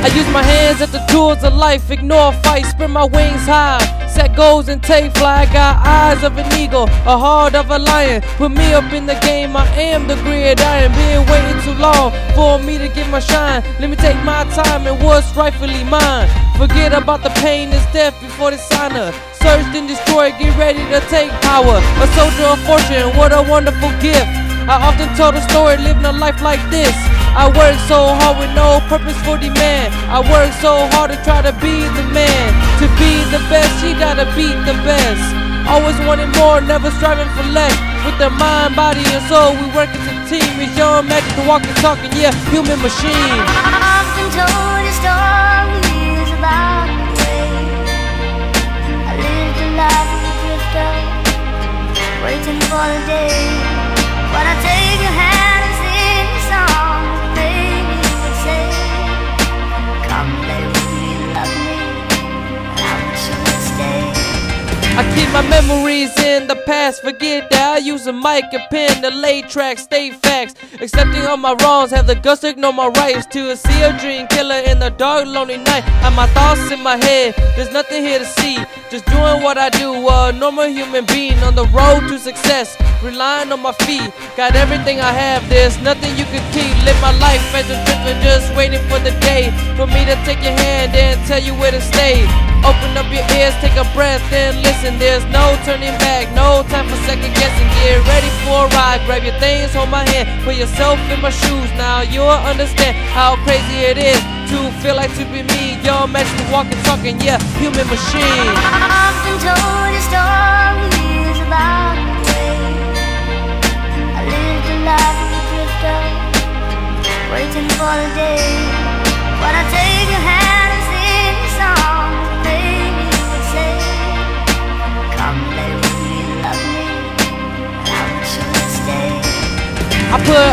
I use my hands as the tools of life, ignore fight, spread my wings high. Set goals and take flight, got eyes of an eagle, a heart of a lion. Put me up in the game, I am the grid gridiron. Been waiting too long for me to get my shine. Let me take my time and what's rightfully mine. Forget about the pain and death before the sign her. Search and destroy, get ready to take power. A soldier of fortune, what a wonderful gift. I often told a story living a life like this. I work so hard with no purpose for demand. I work so hard to try to be the man. To be the best, you gotta beat the best. Always wanting more, never striving for less. With the mind, body, and soul, we work as a team. It's your magic to walk and talk, and yeah, human machine. I often told you stories about the way I lived a life waiting for the day I keep my memories in the past, forget that I use a mic and pen to lay tracks, state facts. Accepting all my wrongs, have the guts to ignore my rights. To see a dream killer in the dark, lonely night. Have my thoughts in my head, there's nothing here to see. Just doing what I do, a normal human being on the road to success. Relying on my feet, got everything I have, there's nothing you can keep. Live my life as a drifter, just waiting for the day for me to take your hand and tell you where to stay. Open up your ears, take a breath, and listen. There's no turning back, no time for second guessing. Get ready for a ride, grab your things, hold my hand, put yourself in my shoes. Now you'll understand how crazy it is to feel like to be me. Your match to walking, talking, yeah, human machine. I often told you stories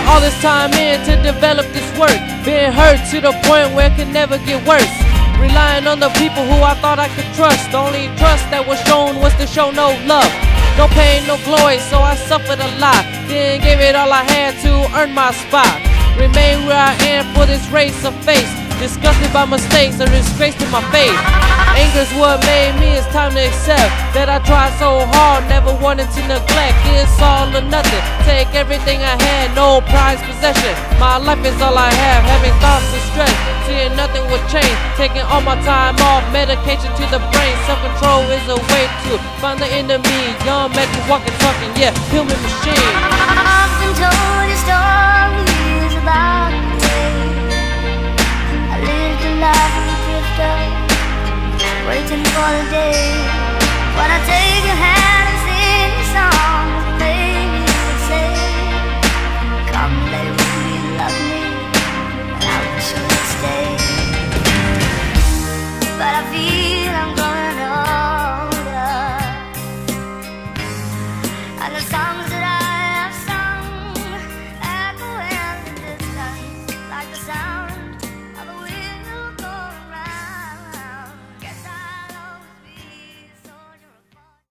all this time in to develop this work. Been hurt to the point where it can never get worse. Relying on the people who I thought I could trust. The only trust that was shown was to show no love. No pain, no glory, so I suffered a lot. Then gave it all I had to earn my spot. Remain where I am for this race of face. Disgusted by mistakes, a disgrace to my faith. Anger's what made me, it's time to accept that I tried so hard, never wanted to neglect. It's all or nothing. Take everything I had, no prized possession. My life is all I have, having thoughts of stress, seeing nothing will change. Taking all my time off, medication to the brain. Self control is a way to find the enemy. Young man walking, talking, yeah, human machine. I often told you stories when I take